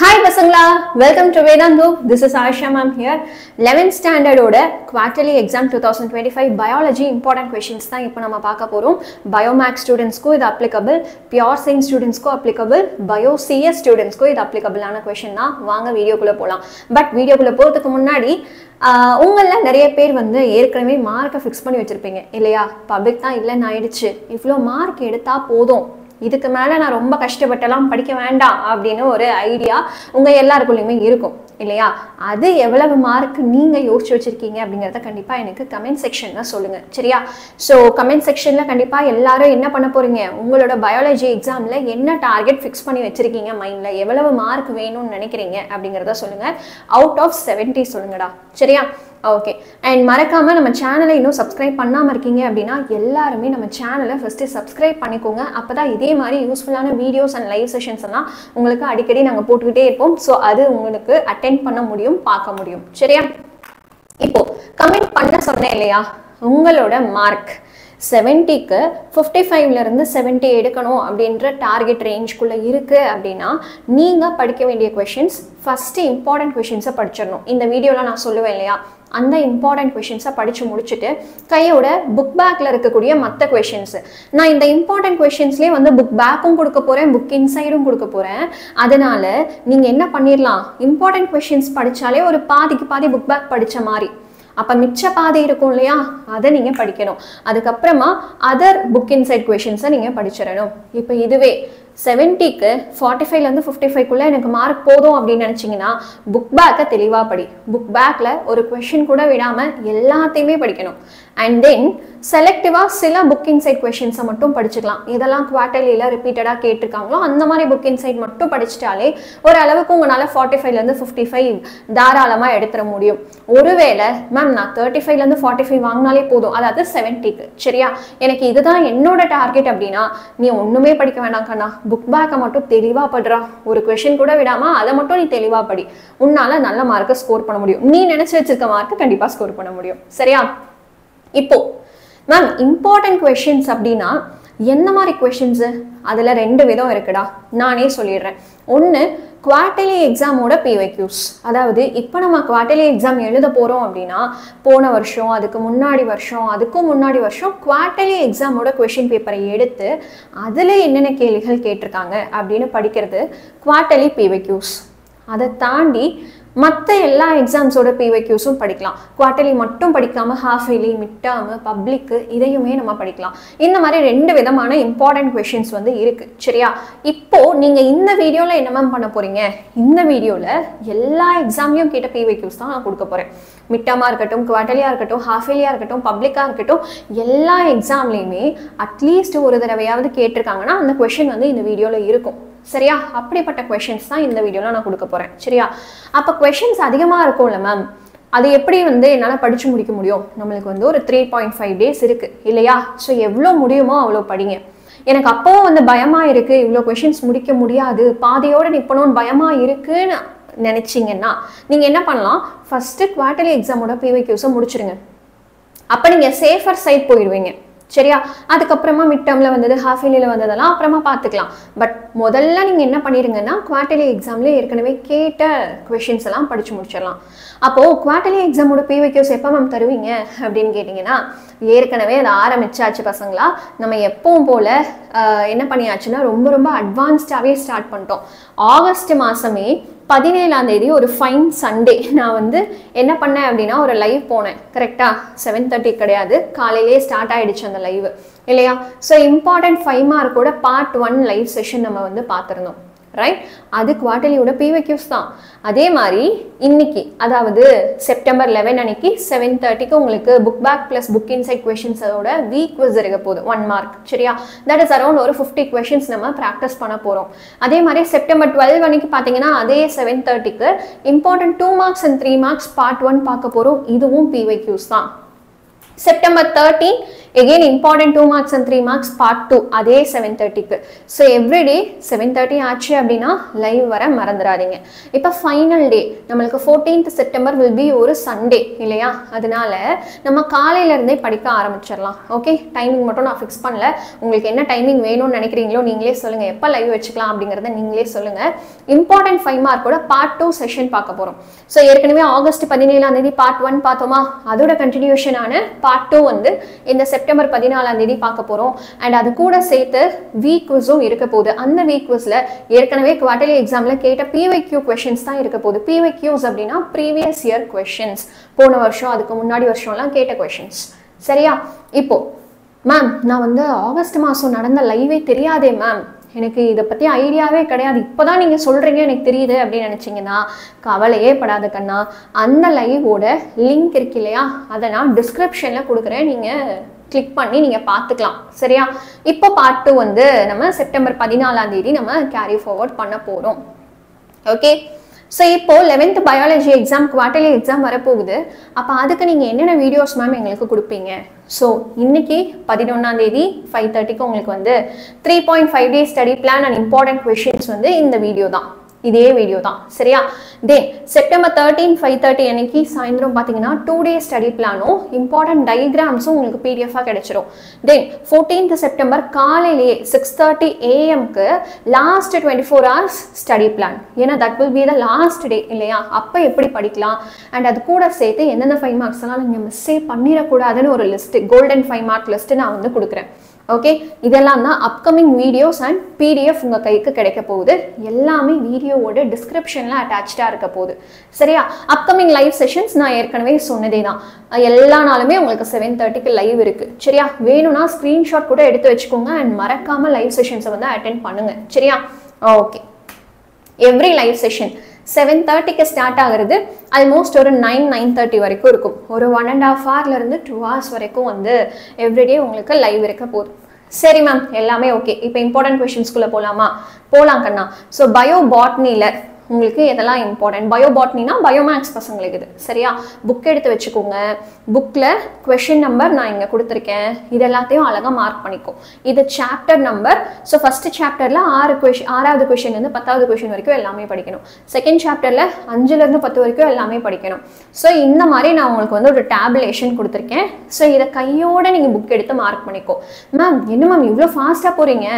Hi பசங்களா. Welcome to Vedantu this is Asha ma'am here eleventh ஸ்டாண்டர்டோட quarterly exam two thousand twenty five biology important questions தான் இப்போ நம்ம பார்க்க போகிறோம் bio maths ஸ்டூடெண்ட்ஸ்க்கும் இது அப்ளிகபிள் பியோர் சயின்ஸ் ஸ்டூடெண்ட்ஸ்க்கும் அப்ளிகபிள் பயோ சிஎஸ் ஸ்டூடெண்ட்ஸ்க்கும் இது அப்ளிகபிளான கொஷின் தான். வாங்க வீடியோக்குள்ளே போகலாம் பட் வீடியோக்குள்ளே போகிறதுக்கு முன்னாடி உங்களில் நிறைய பேர் வந்து ஏற்கனவே மார்க்கை ஃபிக்ஸ் பண்ணி வச்சுருப்பீங்க. இல்லையா? பப்ளிக் தான் இல்லைன்னு ஆயிடுச்சு. இவ்வளோ மார்க் எடுத்தால் போதும். இதுக்கு மேலே நான் ரொம்ப கஷ்டப்பட்டெல்லாம் படிக்க வேண்டாம் அப்படின்னு ஒரு ஐடியா உங்கள் எல்லாருக்குள்ளேயுமே இருக்கும் இல்லையா? அது எவ்வளவு மார்க் நீங்கள் யோசிச்சு வச்சுருக்கீங்க அப்படிங்கிறத கண்டிப்பாக எனக்கு கமெண்ட் செக்ஷனில் சொல்லுங்கள் சரியா? ஸோ கமெண்ட் செக்ஷனில் கண்டிப்பாக எல்லாரும் என்ன பண்ண போகிறீங்க உங்களோட பயாலஜி எக்ஸாமில் என்ன டார்கெட் ஃபிக்ஸ் பண்ணி வச்சுருக்கீங்க மைண்டில் எவ்வளவு மார்க் வேணும்னு நினைக்கிறீங்க அப்படிங்கிறத சொல்லுங்கள் அவுட் ஆஃப் செவன்ட்டி சொல்லுங்கடா சரியா? ஓகே அண்ட் மறக்காமல் நம்ம சேனலை இன்னும் சப்ஸ்கிரைப் பண்ணாமல் இருக்கீங்க அப்படின்னா எல்லாருமே நம்ம சேனலை ஃபஸ்ட்டு சப்ஸ்கிரைப் பண்ணிக்கோங்க. அப்போ தான் இதே மாதிரி யூஸ்ஃபுல்லான வீடியோஸ் அண்ட் லைவ் செஷன்ஸ் எல்லாம் உங்களுக்கு அடிக்கடி நாங்கள் போட்டுக்கிட்டே இருப்போம். ஸோ அது உங்களுக்கு அட்டென்ட் பண்ண முடியும் பார்க்க முடியும். சரியா? இப்போ கமெண்ட் பண்ண சொன்னேன் இல்லையா? உங்களோட மார்க் செவன்ட்டிக்கு ஃபிஃப்டி ஃபைவ்லேருந்து செவன்ட்டி எடுக்கணும் அப்படின்ற டார்கெட் ரேஞ்ச்குள்ளே இருக்குது அப்படின்னா நீங்கள் படிக்க வேண்டிய கொஷின்ஸ் ஃபஸ்ட்டு இம்பார்ட்டன்ட் கொஷின்ஸை படிச்சிடணும். இந்த வீடியோவில் நான் சொல்லுவேன் இல்லையா? அந்த இம்பார்ட்டன்ட் கொஷின்ஸை படித்து முடிச்சுட்டு கையோட புக் பேக்கில் இருக்கக்கூடிய மற்ற கொஷின்ஸ் நான் இந்த இம்பார்ட்டன்ட் கொஷின்ஸ்லேயே வந்து புக் பேக்கும் கொடுக்க போகிறேன் புக் இன்சைடும் கொடுக்க போகிறேன் அதனால் நீங்கள் என்ன பண்ணிடலாம் இம்பார்ட்டன்ட் கொஷின்ஸ் படித்தாலே ஒரு பாதிக்கு பாதி புக் பேக் படித்த மாதிரி அப்போ மிச்ச பாதை இருக்கும் இல்லையா? அதை நீங்கள் படிக்கணும். அதுக்கப்புறமா அதர் புக் இன்சைட் கொஷின்ஸை நீங்கள் படிச்சிடணும். இப்போ இதுவே செவன்ட்டிக்கு ஃபார்ட்டி ஃபைவ்லேருந்து ஃபிஃப்டி ஃபைவ்க்குள்ளே எனக்கு மார்க் போதும் அப்படின்னு நினச்சிங்கன்னா புக் பேக்கை தெளிவாக படி. புக் பேக்கில் ஒரு கொஷின் கூட விடாமல் எல்லாத்தையுமே படிக்கணும். அண்ட் தென் செலக்டிவாக சில புக் இன்சைட் கொஷின்ஸை மட்டும் படிச்சுக்கலாம். இதெல்லாம் குவார்டர்லியில் ரிப்பீட்டடாக கேட்டிருக்காங்களோ அந்த மாதிரி புக் இன்சைட் மட்டும் படிச்சிட்டாலே ஓரளவுக்கு உங்களால் ஃபார்ட்டி ஃபைவ்லேருந்து ஃபிஃப்டி ஃபைவ் தாராளமாக எடுத்துட முடியும். ஒருவேளை மேம் நான் தேர்ட்டி ஃபைவ்லேருந்து ஃபார்ட்டி ஃபைவ் வாங்கினாலே போதும். அதாவது செவன்ட்டிக்கு சரியா? எனக்கு இதுதான் என்னோட டார்கெட் அப்படின்னா நீ ஒன்றுமே படிக்க வேண்டாம் கண்ணா. புக் பேக்கை மட்டும் தெளிவாக படுறா. ஒரு கொஷின் கூட விடாமல் அதை மட்டும் நீ தெளிவாக படி. உன்னால் நல்ல மார்க்கை ஸ்கோர் பண்ண முடியும். நீ நினச்சி வச்சிருக்க மார்க்கை கண்டிப்பாக ஸ்கோர் பண்ண முடியும். சரியா? இப்போ மேம் இம்பார்ட்டன்ட் கொஷின்ஸ் அப்படின்னா என்ன மாதிரி கொஷின்ஸு அதில் ரெண்டு விதம் இருக்குடா. நானே சொல்லிடுறேன். ஒன்று குவார்டர்லி எக்ஸாமோட பிவைக்யூஸ் அதாவது இப்போ நம்ம குவார்டர்லி எக்ஸாம் எழுத போகிறோம் அப்படின்னா போன வருஷம் அதுக்கு முன்னாடி வருஷம் அதுக்கும் முன்னாடி வருஷம் குவார்டர்லி எக்ஸாமோட கொஷின் பேப்பரை எடுத்து அதில் என்னென்ன கேள்விகள் கேட்டிருக்காங்க அப்படின்னு படிக்கிறது குவார்டர்லி பிவைக்யூஸ் அதை தாண்டி மற்ற எல்லா எக்ஸாம்ஸோட பிவைக்யூஸும் படிக்கலாம். குவார்டர்லி மட்டும் படிக்காமல் ஹாஃப் இயர்லி மிட் டேர்மு பப்ளிக்கு இதையுமே நம்ம படிக்கலாம். இந்த மாதிரி ரெண்டு விதமான இம்பார்ட்டன்ட் கொஷின்ஸ் வந்து இருக்குது சரியா? இப்போது நீங்கள் இந்த வீடியோவில் என்ன மேம் பண்ண போகிறீங்க இந்த வீடியோவில் எல்லா எக்ஸாம்லையும் கேட்ட பிவைக்யூஸ் தான் நான் கொடுக்க போகிறேன் மிட்டமாக இருக்கட்டும் குவார்டர்லியாக இருக்கட்டும் ஹாஃப் இயர்லியாக இருக்கட்டும் பப்ளிக்காக இருக்கட்டும் எல்லா எக்ஸாம்லேயுமே அட்லீஸ்ட் ஒரு தடவையாவது கேட்டிருக்காங்கன்னா அந்த கொஷின் வந்து இந்த வீடியோவில் இருக்கும். சரியா? அப்படிப்பட்ட கொஷின்ஸ் தான் இந்த வீடியோவில் நான் கொடுக்க போகிறேன் சரியா? அப்போ கொஷின்ஸ் அதிகமாக இருக்கும்ல மேம் அது எப்படி வந்து என்னால் படித்து முடிக்க முடியும்? நம்மளுக்கு வந்து ஒரு த்ரீ பாயிண்ட் ஃபைவ் டேஸ் இருக்குது இல்லையா? ஸோ எவ்வளோ முடியுமோ அவ்வளோ படிங்க. எனக்கு அப்போவும் வந்து பயமாக இருக்குது இவ்வளோ கொஷின்ஸ் முடிக்க முடியாது. பாதையோடு நிற்பணும்னு பயமாக இருக்குன்னு நினச்சிங்கன்னா நீங்கள் என்ன பண்ணலாம்? ஃபஸ்ட்டு குவார்டர்லி எக்ஸாமோட பிவைக்யூஸை முடிச்சிருங்க. அப்போ நீங்கள் சேஃபர் சைட் போயிடுவீங்க சரியா? அதுக்கப்புறமா மிட் டேர்மில் வந்தது ஹாஃப் இயர்லியில் வந்ததெல்லாம் அப்புறமா பார்த்துக்கலாம். பட் முதல்ல நீங்கள் என்ன பண்ணிடுங்கன்னா குவார்டர்லி எக்ஸாமில் ஏற்கனவே கேட்ட கொஷின்ஸ் எல்லாம் படித்து முடிச்சிடலாம். அப்போது குவார்டர்லி எக்ஸாமோட பிவைக்யூஸ் எப்போ மேம் தருவீங்க அப்படின்னு கேட்டிங்கன்னா ஏற்கனவே அதை ஆரம்பிச்சாச்சு பசங்களா? நம்ம எப்பவும் போல் என்ன பண்ணியாச்சுன்னா ரொம்ப ரொம்ப அட்வான்ஸ்டாகவே ஸ்டார்ட் பண்ணிட்டோம். ஆகஸ்ட் மாதமே பதினேழாம் தேதி ஒரு ஃபைன் சண்டே நான் வந்து என்ன பண்ணேன் அப்படின்னா ஒரு லைவ் போனேன். கரெக்டாக செவன் தேர்ட்டி கிடையாது. காலையிலேயே ஸ்டார்ட் ஆகிடுச்சு அந்த லைவ் இல்லையா? ஸோ இம்பார்ட்டன்ட் ஃபைவ் மார்க்கோட பார்ட் ஒன் லைவ் செஷன் நம்ம வந்து பார்த்துருந்தோம். ரைட் அது குவார்டர்லியோட பிவைக்யூஸ் தான். அதே மாதிரி இன்னைக்கு அதாவது செப்டம்பர் லெவன் அன்னைக்கு செவன் தேர்ட்டிக்கு உங்களுக்கு book back plus book inside கொஷின்ஸோட week quiz இருக்க போகுது. ஒன் மார்க் சரியா? தட் இஸ் அரௌண்ட் ஒரு ஃபிஃப்டி கொஷின்ஸ் நம்ம ப்ராக்டிஸ் பண்ண போகிறோம் அதே மாதிரி செப்டம்பர் டுவெல் அன்னைக்கு பார்த்தீங்கன்னா அதே செவன் தேர்ட்டிக்கு important two marks and three marks part one பார்க்க போகிறோம் இதுவும் பிவைக்யூஸ் தான். September thirteen again important two marks and three marks part two அதே செவன் தேர்ட்டிக்கு ஸோ எவ்ரிடே செவன் தேர்ட்டி ஆச்சு அப்படின்னா லைவ் வர மறந்துடாதீங்க இப்போ ஃபைனல் டே நம்மளுக்கு ஃபோர்டீன்த் செப்டம்பர் வில் பி ஒரு சண்டே இல்லையா? அதனால நம்ம காலையிலேருந்தே படிக்க ஆரம்பிச்சிடலாம். ஓகே டைமிங் மட்டும் நான் ஃபிக்ஸ் பண்ணல. உங்களுக்கு என்ன டைமிங் வேணும்னு நினைக்கிறீங்களோ நீங்களே சொல்லுங்க. எப்போ லைவ் வச்சுக்கலாம் அப்படிங்கிறத நீங்களே சொல்லுங்க. இம்பார்ட்டன்ட் ஃபைவ் மார்க்கோட பார்ட் டூ செஷன் பார்க்க போகிறோம் ஸோ ஏற்கனவே ஆகஸ்ட் பதினேழாம் தேதி பார்ட் ஒன் பார்த்தோமா? அதோட கண்டினியூஷனான பார்ட் டூ வந்து இந்த செப்டம்பர் பதினாலாம் தேதி பார்க்க போறோம். அண்ட் அது கூட சேர்த்து வீக் குவிஸும் இருக்க போகுது. அந்த வீக் குவிஸில் ஏற்கனவே குவார்டர்லி எக்ஸாம்ல கேட்ட பிவைக்யூ கொஷின்ஸ் தான் இருக்க போகுது. பிவைக்யூஸ் அப்படின்னா ப்ரீவியஸ் இயர் கொஷின்ஸ் போன வருஷம் அதுக்கு முன்னாடி வருஷம்லாம் கேட்ட கொஷின்ஸ் சரியா? இப்போ மேம் நான் வந்து ஆகஸ்ட் மாதம் நடந்த லைவே தெரியாதே மேம் எனக்கு இதை பற்றி ஐடியாவே கிடையாது. இப்போ தான் நீங்கள் சொல்கிறீங்க எனக்கு தெரியுது அப்படின்னு நினச்சிங்கன்னா கவலையே படாத கண்ணா. அந்த லைவோட லிங்க் இருக்கு இல்லையா? அதை நான் டிஸ்கிரிப்ஷனில் கொடுக்குறேன். நீங்கள் கிளிக் பண்ணி நீங்கள் பார்த்துக்கலாம். சரியா? இப்போ பார்ட் டூ வந்து நம்ம செப்டம்பர் பதினாலாம் தேதி நம்ம கேரி ஃபார்வர்ட் பண்ண போகிறோம் ஓகே ஸோ இப்போ eleventh biology exam quarterly exam வரப்போகுது. அப்போ அதுக்கு நீங்கள் என்னென்ன வீடியோஸ் மேம் எங்களுக்கு கொடுப்பீங்க? ஸோ இன்னைக்கு பதினொன்றாம் தேதி ஃபைவ் தேர்ட்டிக்கு உங்களுக்கு வந்து three point five day study plan and important questions வந்து இந்த வீடியோ தான். இதே வீடியோ தான் சரியா? Then September thirteen five thirty அன்னைக்கு சாயந்தரம் பார்த்தீங்கன்னா டூ டே ஸ்டடி பிளானும் இம்பார்ட்டன்ட் டயக்ராம்ஸும் உங்களுக்கு பிடிஎஃபாக கிடைச்சிரும். தென் ஃபோர்டீன்த் செப்டம்பர் காலையிலேயே six thirty ஏஎம்க்கு last twenty four hours study plan ஏன்னா that will be the last day இல்லையா? அப்போ எப்படி படிக்கலாம்? அண்ட் அது கூட சேர்த்து எந்தெந்த ஃபைவ் மார்க்ஸ் எல்லாம் நீங்கள் மிஸ்ஸே பண்ணிடக்கூடாதுன்னு ஒரு list golden five mark list நான் வந்து கொடுக்குறேன். ஓகே இதெல்லாம் தான் அப்கமிங் வீடியோஸ் அண்ட் பிடிஎஃப் உங்கள் கைக்கு கிடைக்க போகுது. எல்லாமே வீடியோவோட டிஸ்கிரிப்ஷனில் அட்டாச்சாக இருக்க போகுது. சரியா? அப்கமிங் லைவ் செஷன்ஸ் நான் ஏற்கனவே சொன்னதே தான். எல்லா நாளுமே உங்களுக்கு செவன் தேர்ட்டிக்கு லைவ் இருக்குது சரியா? வேணும்னா ஸ்க்ரீன்ஷாட் கூட எடுத்து வச்சுக்கோங்க அண்ட் மறக்காமல் லைவ் செஷன்ஸை வந்து அட்டென்ட் பண்ணுங்க. சரியா? Okay every live session seven தேர்ட்டிக்கு ஸ்டார்ட் ஆகுறது. ஆல்மோஸ்ட் ஒரு நைன் நைன் தேர்ட்டி வரைக்கும் இருக்கும். ஒரு ஒன் அண்ட் ஆஃப் ஹவர்லேருந்து டூ ஹவர்ஸ் வரைக்கும் வந்து எவ்ரிடே உங்களுக்கு லைவ் இருக்க போதும். சரி மேம் எல்லாமே ஓகே இப்போ இம்பார்ட்டன்ட் கொஷின்ஸ்குள்ளே போகலாமா போகலாம் கண்ணா. ஸோ பயோ பாட்னியில் உங்களுக்கு எதெல்லாம் இம்பார்ட்டன்ட் பயோபாட்னினா பயோமேக்ஸ் பசங்களுக்கு இது. சரியா? புக் எடுத்து வச்சுக்கோங்க. புக்கில் கொஷின் நம்பர் நான் இங்கே கொடுத்துருக்கேன். இது எல்லாத்தையும் அழகாக மார்க் பண்ணிக்கோ. இது சாப்டர் நம்பர் ஸோ ஃபஸ்ட்டு சாப்டரில் ஆறு கொஷின் ஆறாவது கொஷின்லேருந்து பத்தாவது கொஷின் வரைக்கும் எல்லாமே படிக்கணும். செகண்ட் சாப்டரில் அஞ்சுலேருந்து பத்து வரைக்கும் எல்லாமே படிக்கணும். ஸோ இந்த மாதிரி நான் உங்களுக்கு வந்து ஒரு டேப்லேஷன் கொடுத்துருக்கேன். ஸோ இதை கையோடு நீங்கள் புக் எடுத்து மார்க் பண்ணிக்கோ. மேம் என்ன மேம் இவ்வளோ ஃபாஸ்ட்டாக போகிறீங்க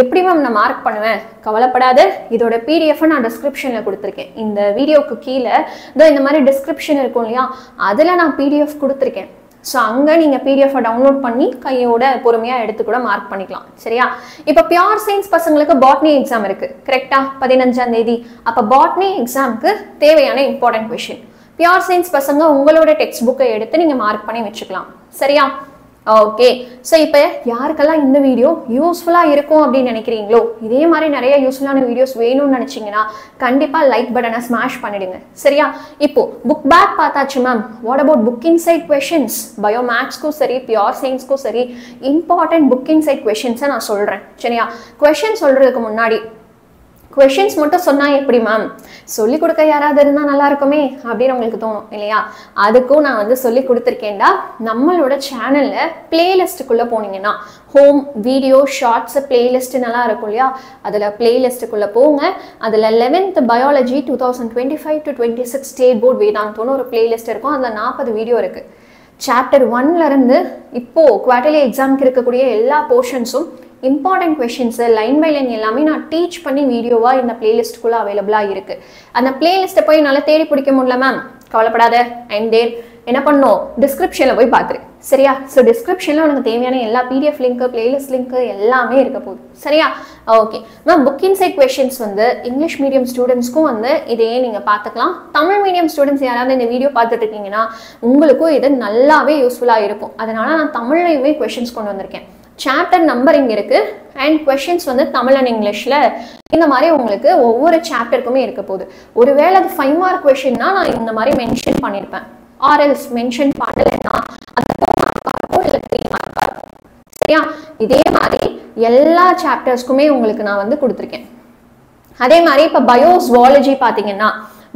எப்படி மேம் நான் மார்க் பண்ணுவேன்? கவலைப்படாத. இதோட பிடிஎஃப் நான் டிஸ்கிரிப்ஷனில் டிஸ்கிரிப்ஷனில் கொடுத்துருக்கேன். இந்த வீடியோவுக்கு கீழே இதோ இந்த மாதிரி டிஸ்கிரிப்ஷன் இருக்கும் இல்லையா? அதில் நான் பிடிஎஃப் கொடுத்துருக்கேன். ஸோ அங்கே நீங்கள் பிடிஎஃபை டவுன்லோட் பண்ணி கையோட பொறுமையாக எடுத்து கூட மார்க் பண்ணிக்கலாம். சரியா? இப்போ பியூர் சயின்ஸ் பசங்களுக்கு பாட்னி எக்ஸாம் இருக்குது கரெக்டாக பதினஞ்சாம் தேதி. அப்போ பாட்னி எக்ஸாமுக்கு தேவையான இம்பார்ட்டன்ட் கொஷின் பியூர் சயின்ஸ் பசங்க உங்களோட டெக்ஸ்ட் புக்கை எடுத்து நீங்கள் மார்க் பண்ணி வச்சுக்கலாம். சரியா? ஓகே ஸோ இப்போ யாருக்கெல்லாம் இந்த வீடியோ யூஸ்ஃபுல்லாக இருக்கும் அப்படின்னு நினைக்கிறீங்களோ இதே மாதிரி நிறைய யூஸ்ஃபுல்லான வீடியோஸ் வேணும்னு நினச்சிங்கன்னா கண்டிப்பாக லைக் பட்டனை ஸ்மாஷ் பண்ணிடுங்க. சரியா? இப்போ புக் பேக் பார்த்தாச்சு ma'am what about book inside questions bio மேக்ஸ்க்கும் சரி பியோர் சயின்ஸ்க்கும் சரி இம்பார்ட்டன்ட் புக் இன்சைட் கொஷின்ஸை நான் சொல்கிறேன் சரியா? கொஷின் சொல்கிறதுக்கு முன்னாடி கொஷின்ஸ் மட்டும் சொன்னால் எப்படி மேம் சொல்லி கொடுக்க யாராவது இருந்தால் நல்லா இருக்குமே அப்படின்னு உங்களுக்கு தோணும் இல்லையா? அதுக்கும் நான் வந்து சொல்லி கொடுத்துருக்கேன்டா நம்மளோட சேனலில் பிளேலிஸ்ட்டுக்குள்ளே போனீங்கன்னா ஹோம் வீடியோ ஷார்ட்ஸ் பிளேலிஸ்ட் நல்லா இருக்கும் இல்லையா? அதில் பிளேலிஸ்ட்டுக்குள்ளே போங்க. அதில் eleventh biology two thousand twenty five to twenty six state board வேதாந்தோன்னு ஒரு பிளேலிஸ்ட் இருக்கும். அதில் நாற்பது வீடியோ இருக்குது சாப்டர் ஒன்லேருந்து இப்போது குவார்டர்லி எக்ஸாமுக்கு இருக்கக்கூடிய எல்லா போர்ஷன்ஸும் important questions line by line எல்லாமே நான் டீச் பண்ணி வீடியோவாக இந்த பிளேலிஸ்ட்டுக்குள்ளே அவைலபிளாக இருக்குது அந்த பிளேலிஸ்ட்டை போய் நல்லா தேடி பிடிக்க முடியல மேம் கவலைப்படாத அண்ட் தேர் என்ன பண்ணோம் டிஸ்கிரிப்ஷனில் போய் பார்த்துரு சரியா? ஸோ டிஸ்கிரிப்ஷனில் உனக்கு தேவையான எல்லா பிடிஎஃப் லிங்க்கு பிளேலிஸ்ட் லிங்க்கு எல்லாமே இருக்க போகுது. சரியா? Okay ma'am book inside questions வந்து இங்கிலீஷ் மீடியம் ஸ்டூடெண்ட்ஸ்க்கும் வந்து இதையே நீங்கள் பார்த்துக்கலாம் தமிழ் மீடியம் ஸ்டூடெண்ட்ஸ் யாராவது இந்த வீடியோ பார்த்துட்டு இருக்கீங்கன்னா உங்களுக்கும் இது நல்லாவே யூஸ்ஃபுல்லாக இருக்கும். அதனால நான் தமிழ்லையுமே கொஷின்ஸ் கொண்டு வந்திருக்கேன். சாப்டர் நம்பர் இங்கே இருக்குது அண்ட் கொஷின்ஸ் வந்து தமிழ் அண்ட் இங்கிலீஷில் இந்த மாதிரி உங்களுக்கு ஒவ்வொரு சாப்டருக்குமே இருக்க போகுது. ஒருவேளை அது ஃபைவ் மார்க் கொஷின்னா நான் இந்த மாதிரி மென்ஷன் பண்ணியிருப்பேன் ஆர்எல்ஸ் மென்ஷன் பண்ணலைன்னா அது டூ மார்க்காக இருக்கும் இல்லை த்ரீ மார்க்காக இருக்கும் சரியா? இதே மாதிரி எல்லா சாப்டர்ஸ்க்குமே உங்களுக்கு நான் வந்து கொடுத்துருக்கேன். அதே மாதிரி இப்போ பயோ ஜுவாலஜி பார்த்தீங்கன்னா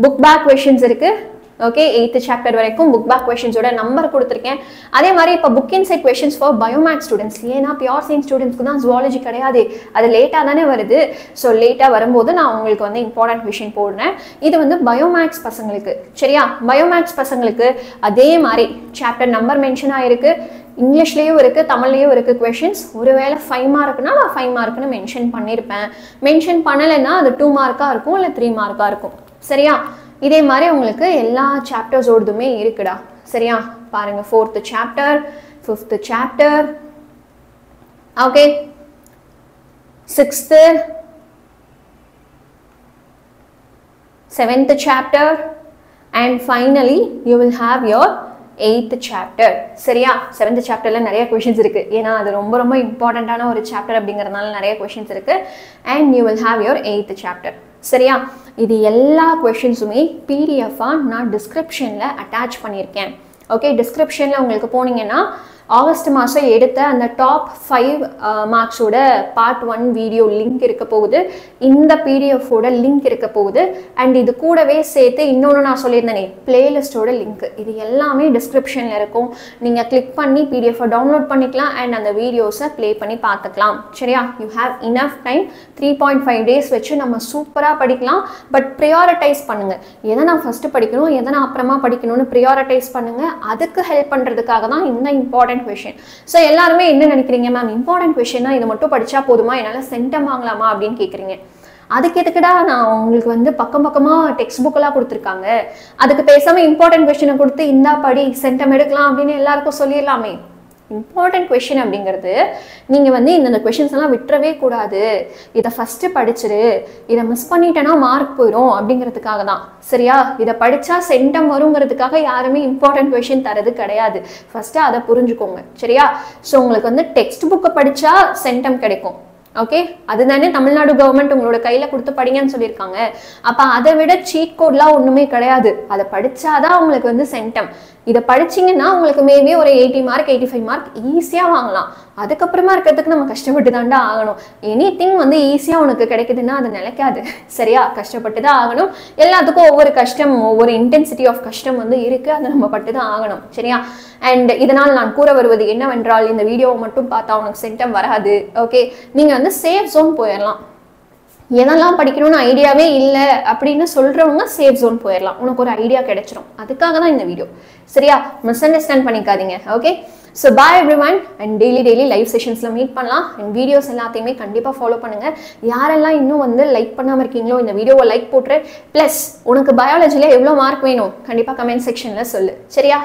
புக் பேக் கொஷின்ஸ் இருக்குது ஓகே எயித்து சாப்டர் வரைக்கும் புக் பேக் கொஷின்ஸோட நம்பர் கொடுத்துருக்கேன். அதே மாதிரி இப்போ book inside questions for biomaths students ஏன்னா பியூர் சயின்ஸ் ஸ்டூடெண்ட்ஸ்க்கு தான் ஜுவாலஜி கிடையாது. அது லேட்டாக தானே வருது. ஸோ லேட்டாக வரும்போது நான் உங்களுக்கு வந்து இம்பார்ட்டன்ட் கொஷின் போடுறேன். இது வந்து பயோமேக்ஸ் பசங்களுக்கு. சரியா? பயோமேக்ஸ் பசங்களுக்கு அதே மாதிரி சாப்டர் நம்பர் மென்ஷன் ஆகிருக்கு இங்கிலீஷ்லேயும் இருக்குது தமிழ்லேயும் இருக்குது கொஷின்ஸ் ஒருவேளை ஃபைவ் மார்க்னா நான் ஃபைவ் மார்க்குன்னு மென்ஷன் பண்ணியிருப்பேன் மென்ஷன் பண்ணலைன்னா அது டூ மார்க்காக இருக்கும் இல்லை த்ரீ மார்க்காக இருக்கும். சரியா? இதே மாதிரி உங்களுக்கு எல்லா சாப்டர்ஸோடதுமே இருக்குடா. சரியா? பாருங்க fourth chapter fifth chapter okay sixth seventh chapter and finally you will have your eighth chapter சரியா? செவன்த் சாப்டரில் நிறைய கொஷின்ஸ் இருக்குது ஏன்னா அது ரொம்ப ரொம்ப இம்பார்ட்டண்ட்டான ஒரு சாப்டர் அப்படிங்கிறதுனால நிறைய கொஷின்ஸ் இருக்குது and you will have your eighth chapter சரியா? இது எல்லா கொஷின்ஸுமே பிடிஎஃபாக நான் டிஸ்கிரிப்ஷனில் அட்டாச் பண்ணியிருக்கேன். ஓகே டிஸ்கிரிப்ஷனில் உங்களுக்கு போனீங்கன்னா ஆகஸ்ட் மாதம் எடுத்த அந்த டாப் ஃபைவ் மார்க்ஸோட பார்ட் ஒன் வீடியோ லிங்க் இருக்க போகுது. இந்த பிடிஎஃபோட லிங்க் இருக்க போகுது. அண்ட் இது கூடவே சேர்த்து இன்னொன்று நான் சொல்லியிருந்தேனே பிளேலிஸ்ட்டோட லிங்க் இது எல்லாமே டிஸ்கிரிப்ஷனில் இருக்கும். நீங்கள் கிளிக் பண்ணி பிடிஎஃபை டவுன்லோட் பண்ணிக்கலாம். அண்ட் அந்த வீடியோஸை ப்ளே பண்ணி பார்த்துக்கலாம். சரியா? You have enough time three point five days வச்சு நம்ம சூப்பராக படிக்கலாம். பட் ப்ரியாரிட்டைஸ் பண்ணுங்கள் எதை நான் ஃபஸ்ட்டு படிக்கணும் எதை நான் அப்புறமா படிக்கணும்னு ப்ரியாரிட்டைஸ் பண்ணுங்கள் அதுக்கு ஹெல்ப் பண்ணுறதுக்காக தான் இந்த இம்பார்ட்டன்ட் கொஷின் ஸோ எல்லாருமே என்ன நினைக்கிறீங்க மேம் இம்பார்ட்டன்ட் கொஷின்னா இதை மட்டும் படித்தா போதுமா? என்னால் சென்டம் வாங்கலாமா? அப்படின்னு கேட்குறீங்க அதுக்கு எதுக்குடா நான் உங்களுக்கு வந்து பக்கம் பக்கமாக டெக்ஸ்ட் புக்கெல்லாம் கொடுத்துருக்காங்க. அதுக்கு பேசாமல் இம்பார்ட்டன்ட் கொஷினை கொடுத்து இந்தா படி சென்டம் எடுக்கலாம் அப்படின்னு எல்லாருக்கும் சொல்லிடலாமே. இம்பார்ட்டன்ட் கொஷின் அப்படிங்கிறது நீங்கள் வந்து இந்தந்த கொஷின்ஸ் எல்லாம் விட்டுறவே கூடாது. இதை ஃபஸ்ட்டு படிச்சிரு. இதை மிஸ் பண்ணிட்டேன்னா மார்க் போயிடும் அப்படிங்கிறதுக்காக தான். சரியா? இதை படித்தா சென்டம் வருங்கிறதுக்காக யாருமே இம்பார்ட்டன்ட் கொஷின் தரது கிடையாது. ஃபஸ்ட்டு அதை புரிஞ்சுக்கோங்க. சரியா? ஸோ உங்களுக்கு வந்து டெக்ஸ்ட் புக்கை படித்தா சென்டம் கிடைக்கும். ஓகே அதுதானே தமிழ்நாடு கவர்மெண்ட் உங்களோட கையில் கொடுத்து படிங்கன்னு சொல்லியிருக்காங்க. அப்போ அதை விட சீட் கோட்லாம் ஒன்றுமே கிடையாது. அதை படித்தாதான் உங்களுக்கு வந்து சென்டம் இதை படிச்சிங்கன்னா உங்களுக்கு மேபி ஒரு eighty mark eighty five mark ஈஸியாக வாங்கலாம். அதுக்கப்புறமா இருக்கிறதுக்கு நம்ம கஷ்டப்பட்டு தாண்டா ஆகணும். எனி திங் வந்து ஈஸியாக உனக்கு கிடைக்குதுன்னா அது நிலைக்காது சரியா? கஷ்டப்பட்டு தான் ஆகணும். எல்லாத்துக்கும் ஒவ்வொரு கஷ்டம் ஒவ்வொரு இன்டென்சிட்டி ஆஃப் கஷ்டம் வந்து இருக்குது அதை நம்ம பட்டு தான் ஆகணும். சரியா? அண்ட் இதனால் நான் கூற வருவது என்னவென்றால் இந்த வீடியோவை மட்டும் பார்த்தா உனக்கு சென்டம் வராது. ஓகே நீங்கள் வந்து சேஃப் ஜோன் போயிடலாம் எதெல்லாம் படிக்கணும்னு ஐடியாவே இல்லை அப்படின்னு சொல்கிறவங்க சேஃப் ஜோன் போயிடலாம் உனக்கு ஒரு ஐடியா கிடைச்சிரும். அதுக்காக தான் இந்த வீடியோ சரியா? மிஸ் அண்டர்ஸ்டாண்ட் பண்ணிக்காதீங்க. Okay so bye everyone and daily daily live செஷன்ஸில் meet பண்ணலாம். அண்ட் வீடியோஸ் எல்லாத்தையுமே கண்டிப்பாக ஃபாலோ பண்ணுங்கள் யாரெல்லாம் இன்னும் வந்து லைக் பண்ணாமல் இருக்கீங்களோ இந்த வீடியோவை லைக் போட்டுரு. ப்ளஸ் உனக்கு பயாலஜியில் எவ்வளோ மார்க் வேணும்? கண்டிப்பாக கமெண்ட் செக்ஷனில் சொல்லு. சரியா?